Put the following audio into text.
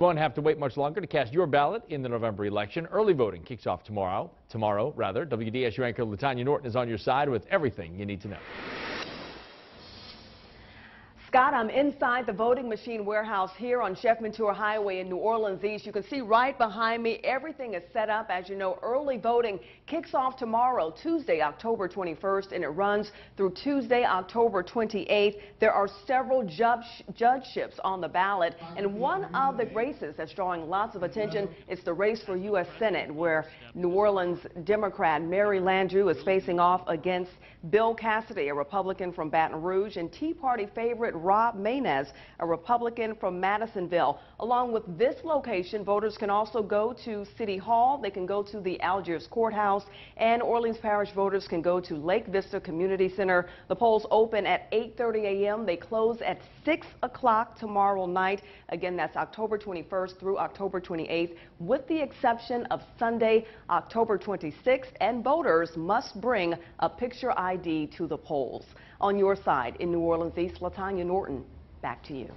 won't have to wait much longer to cast your ballot in the November election. Early voting kicks off tomorrow. Tomorrow, rather. WDSU anchor LaTonya Norton is on your side with everything you need to know. Scott, I'm inside the voting machine warehouse here on Chef Menteur Highway in New Orleans East. You can see right behind me, everything is set up. As you know, early voting kicks off tomorrow, Tuesday, October 21st, and it runs through Tuesday, October 28th. There are several judge judgeships on the ballot, and one of the races that's drawing lots of attention is the race for U.S. Senate, where New Orleans Democrat Mary Landrieu is facing off against Bill Cassidy, a Republican from Baton Rouge, and Tea Party favorite Rob Maness, a Republican from Madisonville. Along with this location, voters can also go to City Hall, they can go to the Algiers Courthouse, and Orleans Parish voters can go to Lake Vista Community Center. The polls open at 8.30 a.m. They close at 6 o'clock tomorrow night. Again, that's October 21st through October 28th, with the exception of Sunday, October 26th, and voters must bring a picture ID to the polls. On your side in New Orleans East, LaTonya Norton, back to you.